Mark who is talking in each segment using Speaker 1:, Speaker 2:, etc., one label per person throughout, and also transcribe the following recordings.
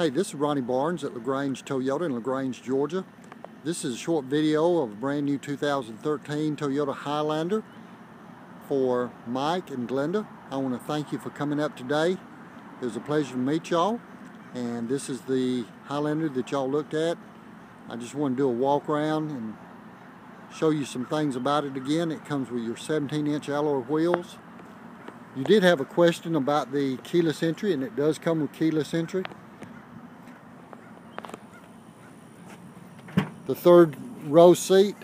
Speaker 1: Hey, this is Ronnie Barnes at LaGrange Toyota in LaGrange, Georgia. This is a short video of a brand new 2013 Toyota Highlander for Mike and Glenda. I want to thank you for coming up today. It was a pleasure to meet y'all. And this is the Highlander that y'all looked at. I just want to do a walk around and show you some things about it again. It comes with your 17 inch alloy wheels. You did have a question about the keyless entry and it does come with keyless entry. The third row seat,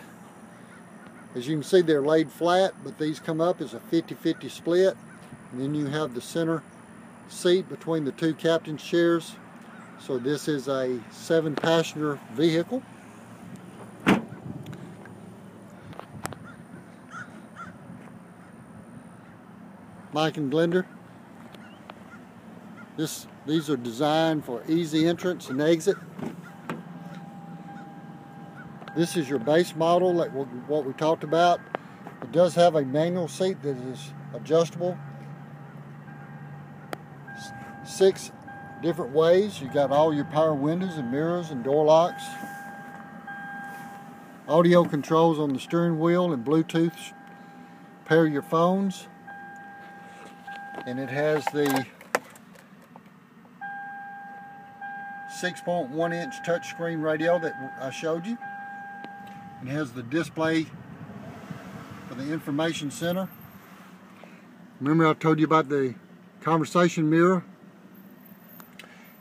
Speaker 1: as you can see they're laid flat, but these come up as a 50-50 split. And then you have the center seat between the two captain's chairs. So this is a seven passenger vehicle. Mike and Glenda. This, these are designed for easy entrance and exit. This is your base model, like what we talked about. It does have a manual seat that is adjustable. Six different ways. You got all your power windows and mirrors and door locks. Audio controls on the steering wheel and Bluetooth pair your phones. And it has the 6.1 inch touchscreen radio that I showed you. It has the display for the information center. Remember I told you about the conversation mirror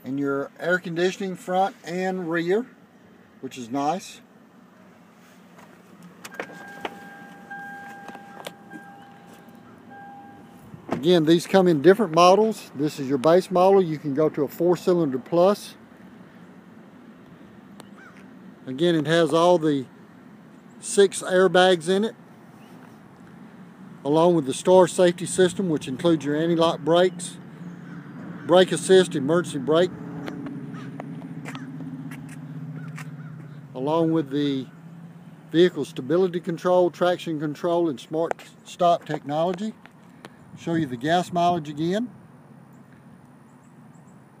Speaker 1: and your air conditioning front and rear, which is nice. Again, these come in different models. This is your base model. You can go to a four-cylinder plus. Again, it has all the six airbags in it, along with the STAR safety system, which includes your anti-lock brakes, brake assist, emergency brake, along with the vehicle stability control, traction control, and smart stop technology. Show you the gas mileage again.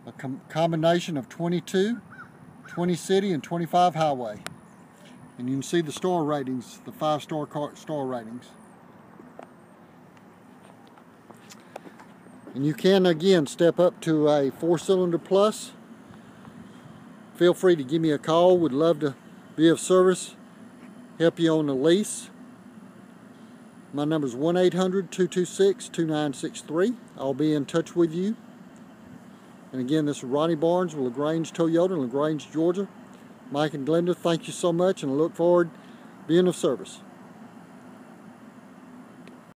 Speaker 1: A com combination of 22, 20 city, and 25 highway. And you can see the star ratings, the five star star ratings. And you can again step up to a four cylinder plus. Feel free to give me a call. Would love to be of service, help you on a lease. My number is 1-800-226-2963. I'll be in touch with you. And again, this is Ronnie Barnes with LaGrange Toyota in LaGrange, Georgia. Mike and Glenda, thank you so much and I look forward to being of service.